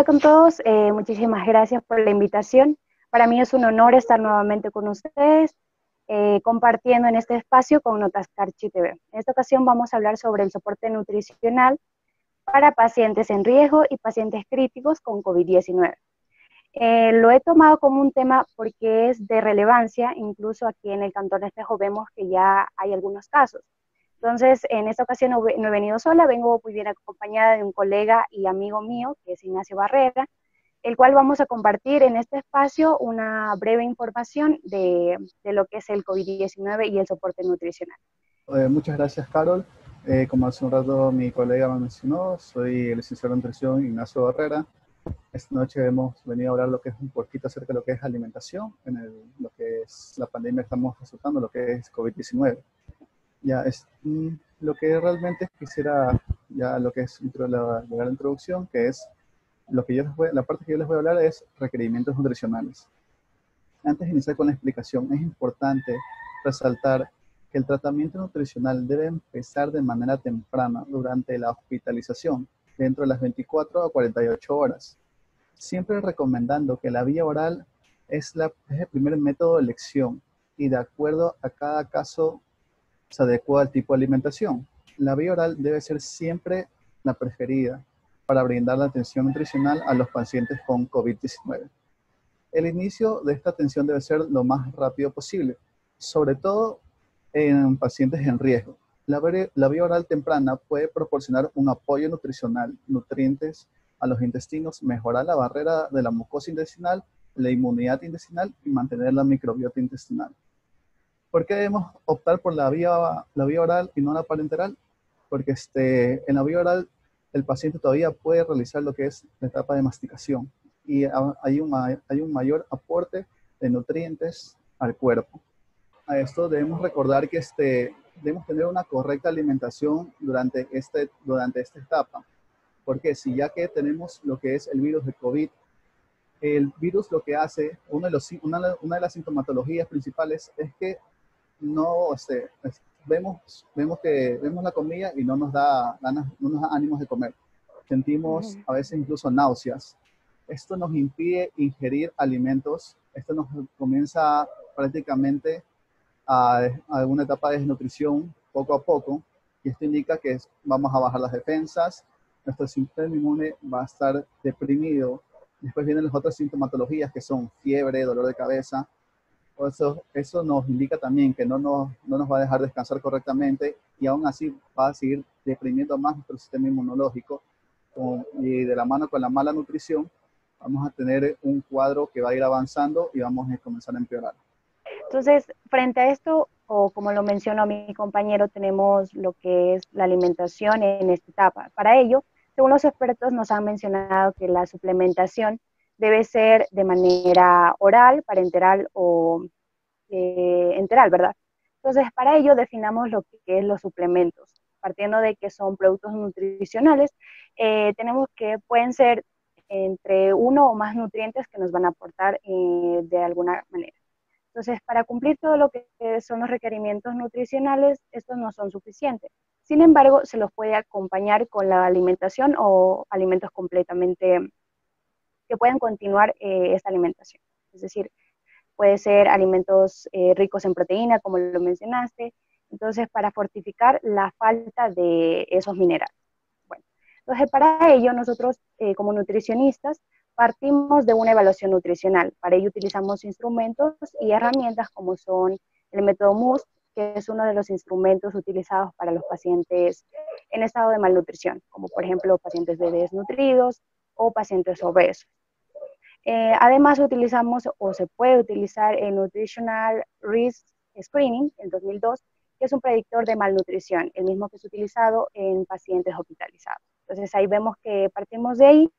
Hola con todos, eh, muchísimas gracias por la invitación. Para mí es un honor estar nuevamente con ustedes, eh, compartiendo en este espacio con Notas Carchi TV. En esta ocasión vamos a hablar sobre el soporte nutricional para pacientes en riesgo y pacientes críticos con COVID-19. Eh, lo he tomado como un tema porque es de relevancia, incluso aquí en el Cantón Espejo vemos que ya hay algunos casos. Entonces, en esta ocasión no, he venido sola, vengo muy bien acompañada de un colega y amigo mío, que es Ignacio Barrera, el cual vamos a compartir en este espacio una breve información de, lo que es el COVID-19 y el soporte nutricional. Eh, muchas gracias, Carol. Eh, como hace un rato mi colega me mencionó, soy el licenciado en nutrición Ignacio Barrera. Esta noche hemos venido a hablar lo que es un poquito acerca de lo que es alimentación, en lo que es la pandemia que estamos resultando, lo que es COVID-19. Ya, es lo que realmente quisiera, ya lo que es la, la introducción, que es lo que yo les voy, la parte que yo les voy a hablar es requerimientos nutricionales. Antes de iniciar con la explicación, es importante resaltar que el tratamiento nutricional debe empezar de manera temprana durante la hospitalización, dentro de las 24 a 48 horas, siempre recomendando que la vía oral es, la, es el primer método de elección y de acuerdo a cada caso se adecua al tipo de alimentación. La vía oral debe ser siempre la preferida para brindar la atención nutricional a los pacientes con COVID-19. El inicio de esta atención debe ser lo más rápido posible, sobre todo en pacientes en riesgo. La, vía oral temprana puede proporcionar un apoyo nutricional, nutrientes a los intestinos, mejorar la barrera de la mucosa intestinal, la inmunidad intestinal y mantener la microbiota intestinal. ¿Por qué debemos optar por la vía, la vía oral y no la parenteral? Porque este, en la vía oral el paciente todavía puede realizar lo que es la etapa de masticación y hay un, hay un mayor aporte de nutrientes al cuerpo. A esto debemos recordar que este, debemos tener una correcta alimentación durante, este, durante esta etapa. Porque si ya que tenemos lo que es el virus de COVID, el virus lo que hace, uno de los, una, una de las sintomatologías principales es que no, este, vemos, vemos que vemos la comida y no nos da ganas, no nos da ánimos de comer. Sentimos a veces incluso náuseas. Esto nos impide ingerir alimentos. Esto nos comienza prácticamente a, a una etapa de desnutrición poco a poco. Y esto indica que vamos a bajar las defensas, nuestro sistema inmune va a estar deprimido. Después vienen las otras sintomatologías que son fiebre, dolor de cabeza, eso, eso nos indica también que no nos, no nos va a dejar descansar correctamente y aún así va a seguir deprimiendo más nuestro sistema inmunológico. y de la mano con la mala nutrición, vamos a tener un cuadro que va a ir avanzando y vamos a comenzar a empeorar. Entonces, frente a esto, o como lo mencionó mi compañero, tenemos lo que es la alimentación en esta etapa. Para ello, según los expertos nos han mencionado que la suplementación debe ser de manera oral, parenteral o eh, enteral, ¿verdad? Entonces, para ello definamos lo que es los suplementos. Partiendo de que son productos nutricionales, eh, tenemos que pueden ser entre uno o más nutrientes que nos van a aportar eh, de alguna manera. Entonces, para cumplir todo lo que son los requerimientos nutricionales, estos no son suficientes. Sin embargo, se los puede acompañar con la alimentación o alimentos completamente que puedan continuar eh, esta alimentación. Es decir, puede ser alimentos eh, ricos en proteína, como lo mencionaste, entonces para fortificar la falta de esos minerales. Bueno, entonces para ello nosotros eh, como nutricionistas partimos de una evaluación nutricional. Para ello utilizamos instrumentos y herramientas como son el método MUST, que es uno de los instrumentos utilizados para los pacientes en estado de malnutrición, como por ejemplo pacientes de desnutridos o pacientes obesos. Eh, además, utilizamos o se puede utilizar el Nutritional Risk Screening en 2002, que es un predictor de malnutrición, el mismo que es utilizado en pacientes hospitalizados. Entonces, ahí vemos que partimos de ahí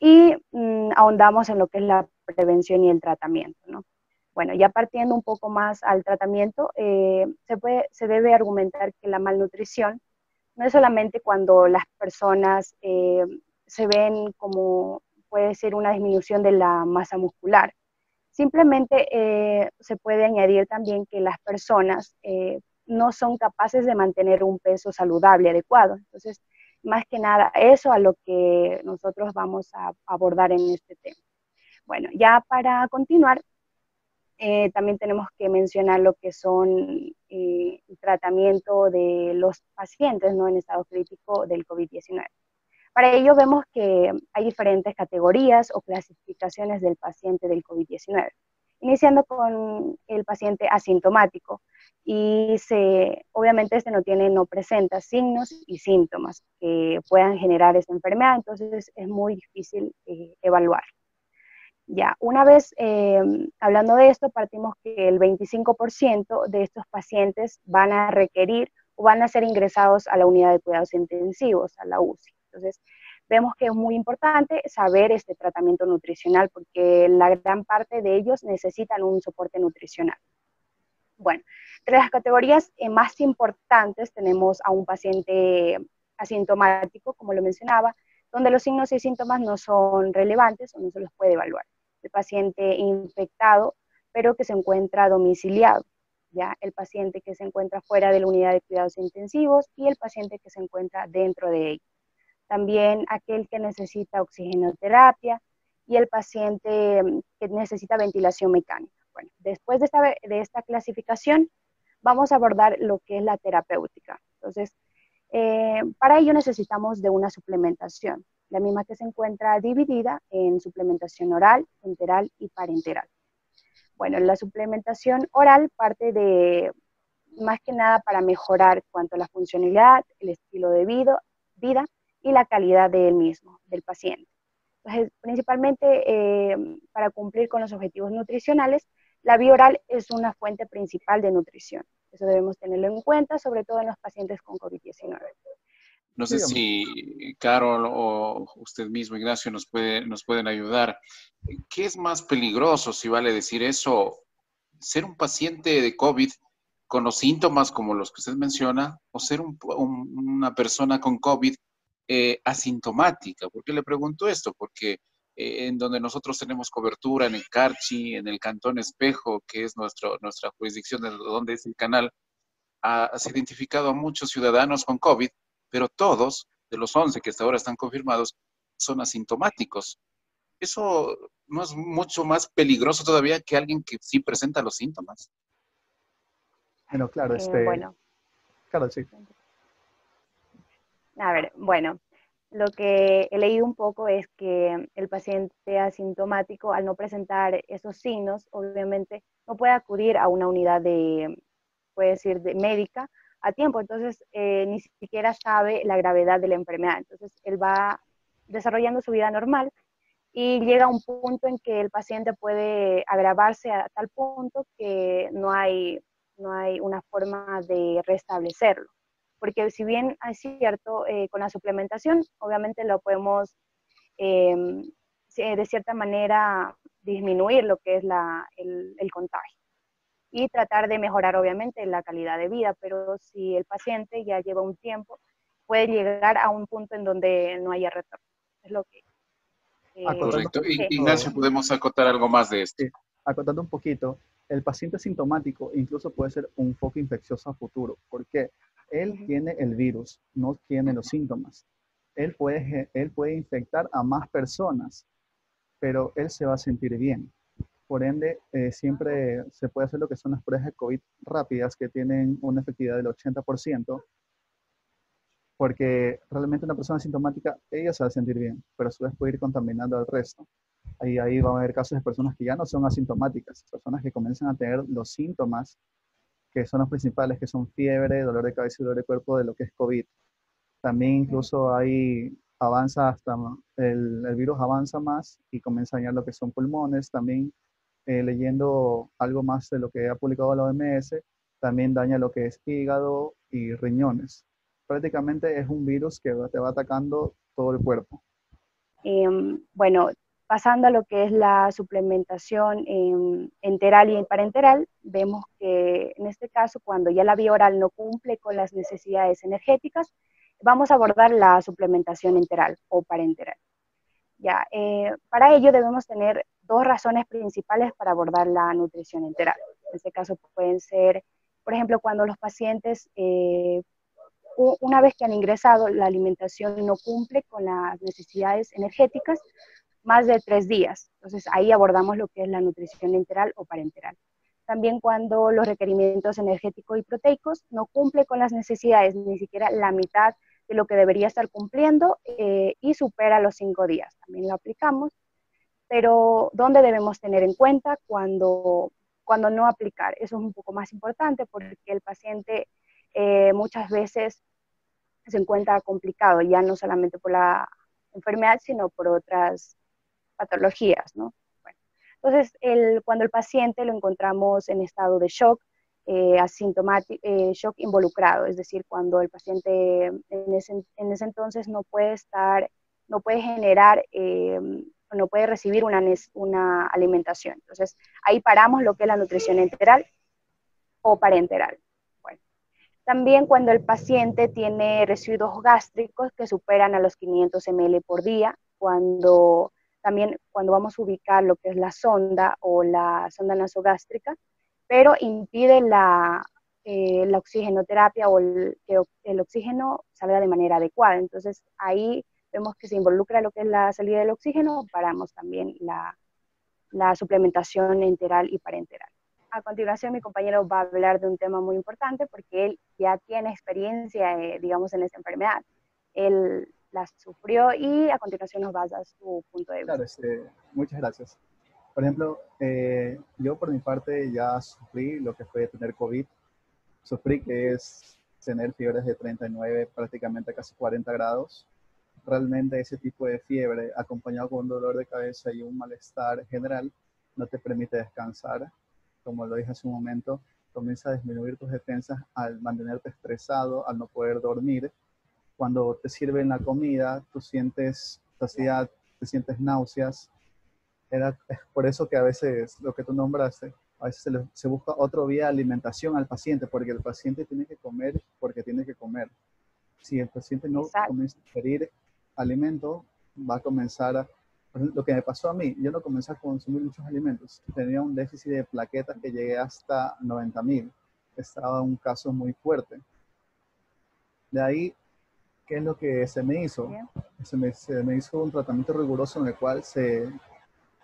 y mm, ahondamos en lo que es la prevención y el tratamiento. ¿no? Bueno, ya partiendo un poco más al tratamiento, eh, se, puede, se debe argumentar que la malnutrición no es solamente cuando las personas eh, se ven como puede ser una disminución de la masa muscular. Simplemente eh, se puede añadir también que las personas eh, no son capaces de mantener un peso saludable, adecuado. Entonces, más que nada eso a lo que nosotros vamos a abordar en este tema. Bueno, ya para continuar, eh, también tenemos que mencionar lo que son eh, el tratamiento de los pacientes ¿no? en estado crítico del COVID-19. Para ello vemos que hay diferentes categorías o clasificaciones del paciente del COVID-19, iniciando con el paciente asintomático y se, obviamente este no tiene, no presenta signos y síntomas que puedan generar esta enfermedad, entonces es muy difícil eh, evaluar. Ya, una vez eh, hablando de esto, partimos que el 25% de estos pacientes van a requerir o van a ser ingresados a la unidad de cuidados intensivos, a la UCI. Entonces, vemos que es muy importante saber este tratamiento nutricional porque la gran parte de ellos necesitan un soporte nutricional. Bueno, entre las categorías eh, más importantes tenemos a un paciente asintomático, como lo mencionaba, donde los signos y síntomas no son relevantes o no se los puede evaluar el paciente infectado, pero que se encuentra domiciliado, ya el paciente que se encuentra fuera de la unidad de cuidados intensivos y el paciente que se encuentra dentro de ella. También aquel que necesita oxigenoterapia y el paciente mm, que necesita ventilación mecánica. Bueno, después de esta, de esta clasificación, vamos a abordar lo que es la terapéutica. Entonces, eh, para ello necesitamos de una suplementación la misma que se encuentra dividida en suplementación oral, enteral y parenteral. Bueno, la suplementación oral parte de más que nada para mejorar cuanto a la funcionalidad, el estilo de vida, vida y la calidad del mismo, del paciente. Entonces, principalmente eh, para cumplir con los objetivos nutricionales, la vía oral es una fuente principal de nutrición. Eso debemos tenerlo en cuenta, sobre todo en los pacientes con COVID-19. No sé si Carol o usted mismo, Ignacio, nos, puede, nos pueden ayudar. ¿Qué es más peligroso, si vale decir eso, ser un paciente de COVID con los síntomas como los que usted menciona o ser una persona con COVID eh, asintomática? ¿Por qué le pregunto esto? Porque eh, en donde nosotros tenemos cobertura, en el Carchi, en el Cantón Espejo, que es nuestro, nuestra jurisdicción, de donde es el canal, ha, ha identificado a muchos ciudadanos con COVID pero todos, de los 11 que hasta ahora están confirmados, son asintomáticos. ¿Eso no es mucho más peligroso todavía que alguien que sí presenta los síntomas? Bueno, claro, eh, este... bueno. Claro, sí. A ver, bueno, lo que he leído un poco es que el paciente asintomático, al no presentar esos signos, obviamente no puede acudir a una unidad de, puede decir, de médica a tiempo, entonces eh, ni siquiera sabe la gravedad de la enfermedad. Entonces él va desarrollando su vida normal y llega a un punto en que el paciente puede agravarse a tal punto que no hay, no hay una forma de restablecerlo. Porque si bien es cierto, eh, con la suplementación, obviamente lo podemos em, de cierta manera disminuir lo que es la, el contagio y tratar de mejorar obviamente la calidad de vida, pero si el paciente ya lleva un tiempo, puede llegar a un punto en donde no haya retorno. Es lo que... ah, correcto. Ignacio, ¿podemos acotar algo más de esto? Sí. Acotando un poquito, el paciente sintomático incluso puede ser un foco infeccioso a futuro, porque él tiene el virus, no tiene los síntomas. Él puede, él puede infectar a más personas, pero él se va a sentir bien. Por ende, eh, siempre se puede hacer lo que son las pruebas de COVID rápidas que tienen una efectividad del 80%, porque realmente una persona sintomática, ella se va a sentir bien, pero a su vez puede ir contaminando al resto. Ahí, ahí va a haber casos de personas que ya no son asintomáticas, personas que comienzan a tener los síntomas que son los principales, que son fiebre, dolor de cabeza y dolor de cuerpo de lo que es COVID. También incluso hay, avanza hasta, el, el virus avanza más y comienza a dañar lo que son pulmones, también eh, leyendo algo más de lo que ha publicado la OMS, también daña lo que es hígado y riñones. Prácticamente es un virus que te va atacando todo el cuerpo. Em, bueno, pasando a lo que es la suplementación enteral y parenteral, vemos que en este caso, cuando ya la vía oral no cumple con las necesidades energéticas, vamos a abordar la suplementación enteral o parenteral. Ya, eh, para ello debemos tener dos razones principales para abordar la nutrición enteral. En este caso pueden ser, por ejemplo, cuando los pacientes eh, una vez que han ingresado, la alimentación no cumple con las necesidades energéticas más de tres días. Entonces ahí abordamos lo que es la nutrición enteral o parenteral. También cuando los requerimientos energéticos y proteicos no cumple con las necesidades, ni siquiera la mitad de lo que debería estar cumpliendo eh, y supera los cinco días. También lo aplicamos, pero ¿dónde debemos tener en cuenta cuando, cuando no aplicar? Eso es un poco más importante porque el paciente eh, muchas veces se encuentra complicado, ya no solamente por la enfermedad, sino por otras patologías, ¿no? entonces, el, cuando el paciente lo encontramos en estado de shock, eh, asintomático, eh, shock involucrado, es decir, cuando el paciente en ese, en ese entonces no puede estar, no puede generar, eh, no puede recibir una, una alimentación. Entonces, ahí paramos lo que es la nutrición enteral o parenteral. Bueno, también cuando el paciente tiene residuos gástricos que superan a los 500 ml por día, cuando también cuando vamos a ubicar lo que es la sonda o la sonda nasogástrica, pero impide la, eh, la oxigenoterapia o el, que el oxígeno salga de manera adecuada. Entonces ahí vemos que se involucra lo que es la salida del oxígeno, paramos también la, la suplementación enteral y parenteral. A continuación, mi compañero va a hablar de un tema muy importante porque él ya tiene experiencia, eh, digamos, en esta enfermedad. Él la sufrió y a continuación nos va a su punto de vista. Claro, este, muchas gracias. Por ejemplo, eh, yo por mi parte ya sufrí lo que fue tener COVID. Sufrí que es tener fiebres de 39, prácticamente casi 40 grados. Realmente ese tipo de fiebre, acompañado con un dolor de cabeza y un malestar general, no te permite descansar. Como lo dije hace un momento, comienza a disminuir tus defensas al mantenerte estresado, al no poder dormir. Cuando te sirven la comida, tú sientes saciedad, te sientes náuseas, era, es por eso que a veces lo que tú nombraste, a veces se, busca otro vía de alimentación al paciente, porque el paciente tiene que comer porque tiene que comer. Si el paciente no comienza a ingerir alimento, va a comenzar a... Lo que me pasó a mí, yo no comencé a consumir muchos alimentos. Tenía un déficit de plaquetas que llegué hasta 90 mil. Estaba un caso muy fuerte. De ahí, ¿qué es lo que se me hizo? Se me, se me hizo un tratamiento riguroso en el cual se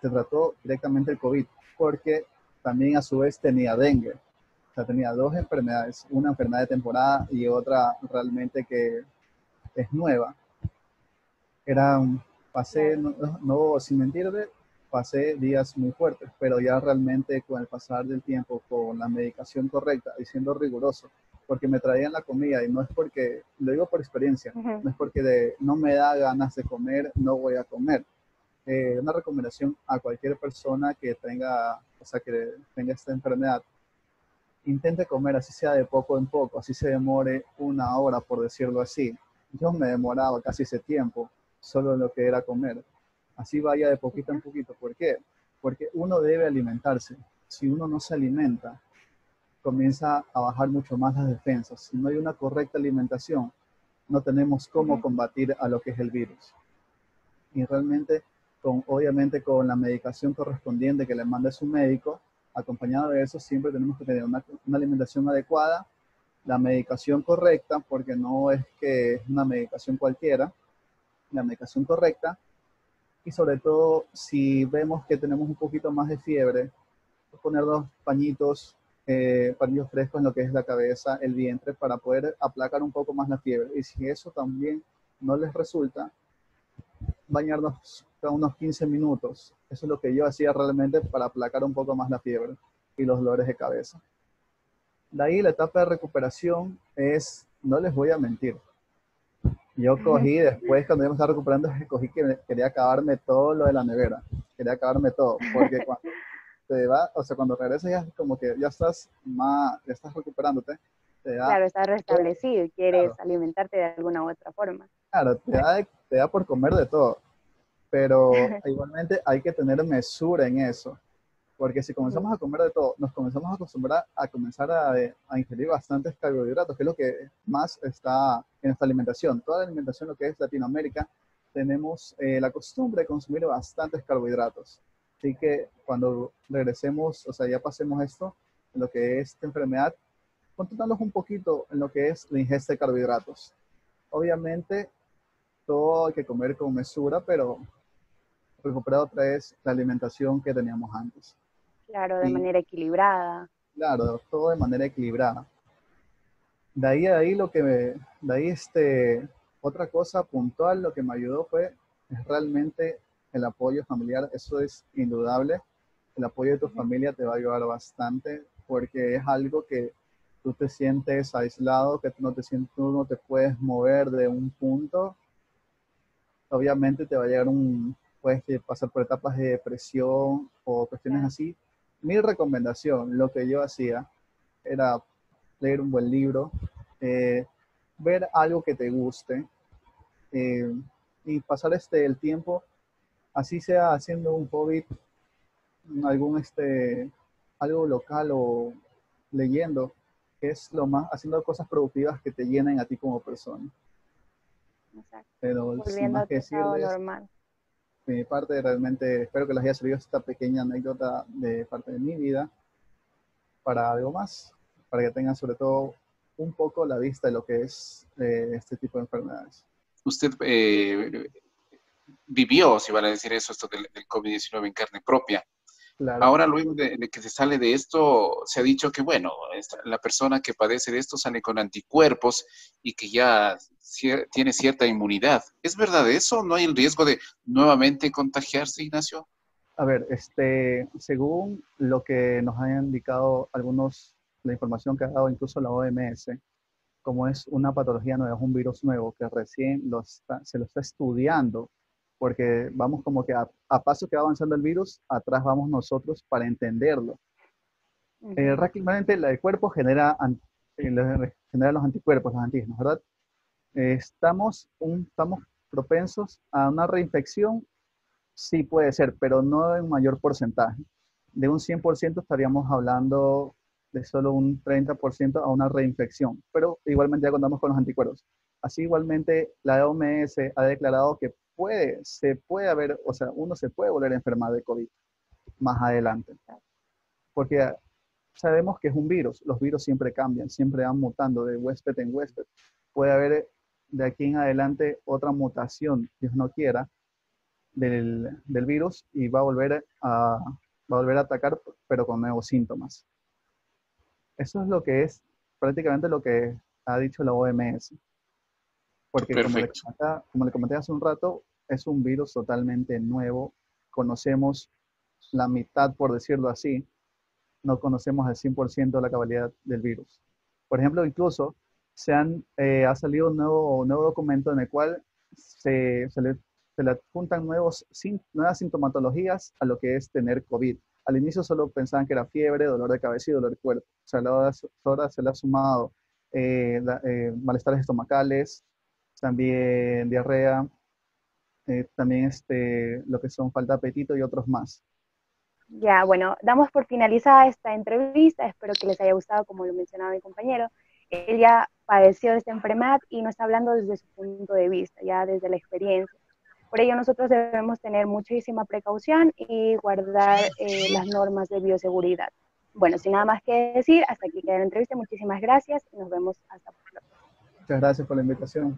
se trató directamente el COVID, porque también a su vez tenía dengue. O sea, tenía dos enfermedades, una enfermedad de temporada y otra realmente que es nueva. Era un, pasé, no, no sin mentirte, pasé días muy fuertes, pero ya realmente con el pasar del tiempo, con la medicación correcta y siendo riguroso, porque me traían la comida y no es porque, lo digo por experiencia, no es porque de, no me da ganas de comer, no voy a comer, eh, una recomendación a cualquier persona que tenga, o sea, que tenga esta enfermedad. Intente comer así sea de poco en poco, así se demore una hora, por decirlo así. Yo me demoraba casi ese tiempo solo en lo que era comer. Así vaya de poquito en poquito. ¿Por qué? Porque uno debe alimentarse. Si uno no se alimenta, comienza a bajar mucho más las defensas. Si no hay una correcta alimentación, no tenemos cómo combatir a lo que es el virus. Y realmente obviamente con la medicación correspondiente que le mande su médico. Acompañado de eso, siempre tenemos que tener una, alimentación adecuada, la medicación correcta, porque no es que es una medicación cualquiera, la medicación correcta. Y sobre todo, si vemos que tenemos un poquito más de fiebre, poner dos pañitos, eh, pañitos frescos en lo que es la cabeza, el vientre, para poder aplacar un poco más la fiebre. Y si eso también no les resulta, bañarnos cada unos 15 minutos. Eso es lo que yo hacía realmente para aplacar un poco más la fiebre y los dolores de cabeza. De ahí la etapa de recuperación es, no les voy a mentir, yo cogí después, cuando yo me estaba recuperando, cogí que quería acabarme todo lo de la nevera. Quería acabarme todo. Porque cuando te va, o sea, cuando regresas ya como que ya estás más, ya estás recuperándote. claro, estás restablecido y quieres alimentarte de alguna u otra forma. Claro, te da, te da por comer de todo pero igualmente hay que tener mesura en eso, porque si comenzamos a comer de todo, nos comenzamos a acostumbrar a comenzar a, a, ingerir bastantes carbohidratos, que es lo que más está en nuestra alimentación. Toda la alimentación, lo que es Latinoamérica, tenemos eh, la costumbre de consumir bastantes carbohidratos. Así que cuando regresemos, o sea, ya pasemos esto, lo que es esta enfermedad, concentrarnos un poquito en lo que es la ingesta de carbohidratos. Obviamente, todo hay que comer con mesura, pero recuperar otra vez la alimentación que teníamos antes. Claro, de manera equilibrada. Claro, todo de manera equilibrada. De ahí a ahí lo que me, de ahí este, otra cosa puntual, lo que me ayudó fue realmente el apoyo familiar, eso es indudable. El apoyo de tu familia te va a ayudar bastante porque es algo que tú te sientes aislado, que tú no te sientes, tú no te puedes mover de un punto. Obviamente te va a llegar un, puedes pasar por etapas de depresión o cuestiones así. Mi recomendación, lo que yo hacía, era leer un buen libro, eh, ver algo que te guste eh, y pasar este, el tiempo así sea haciendo un hobby, algún este, algo local o leyendo, que es lo más, haciendo cosas productivas que te llenen a ti como persona. Exacto. Pero sin más que decirles, normal. de mi parte realmente espero que les haya servido esta pequeña anécdota de parte de mi vida para algo más, para que tengan sobre todo un poco la vista de lo que es eh, este tipo de enfermedades. Usted eh, vivió, si van a decir eso, esto del, COVID-19 en carne propia. Ahora, luego de, que se sale de esto, se ha dicho que, bueno, la persona que padece de esto sale con anticuerpos y que ya tiene cierta inmunidad. ¿Es verdad eso? ¿No hay el riesgo de nuevamente contagiarse, Ignacio? A ver, este, según lo que nos han indicado algunos, la información que ha dado incluso la OMS, como es una patología nueva, es un virus nuevo que recién se lo está estudiando porque vamos como que a, paso que va avanzando el virus, atrás vamos nosotros para entenderlo. Eh, rápidamente, el cuerpo genera, eh, genera los anticuerpos, los antígenos, ¿verdad? estamos, un, estamos propensos a una reinfección, sí puede ser, pero no en mayor porcentaje. De un 100% estaríamos hablando de solo un 30% a una reinfección, pero igualmente ya contamos con los anticuerpos. Así igualmente la OMS ha declarado que puede, se puede haber, o sea, uno se puede volver a enfermar de COVID más adelante. Porque sabemos que es un virus, los virus siempre cambian, siempre van mutando de huésped en huésped. Puede haber de aquí en adelante otra mutación, Dios no quiera, del, del virus y va a volver a, va a volver a atacar, pero con nuevos síntomas. Eso es lo que es prácticamente lo que ha dicho la OMS. Porque como le, como le, comenté hace un rato, es un virus totalmente nuevo. Conocemos la mitad, por decirlo así. No conocemos al 100% la cabalidad del virus. Por ejemplo, incluso se han, eh, ha salido un nuevo, nuevo documento en el cual se, se, le, se le adjuntan nuevos, nuevas sintomatologías a lo que es tener COVID. Al inicio solo pensaban que era fiebre, dolor de cabeza y dolor de cuerpo. O sea, ahora se le ha sumado eh, eh, malestares estomacales, también diarrea, eh, también este, lo que son falta de apetito y otros más. Ya, bueno, damos por finalizada esta entrevista, espero que les haya gustado, como lo mencionaba mi compañero. Él ya padeció de esta enfermedad y nos está hablando desde su punto de vista, ya desde la experiencia. Por ello nosotros debemos tener muchísima precaución y guardar eh, las normas de bioseguridad. Bueno, sin nada más que decir, hasta aquí queda la entrevista. Muchísimas gracias y nos vemos hasta pronto. Muchas gracias por la invitación.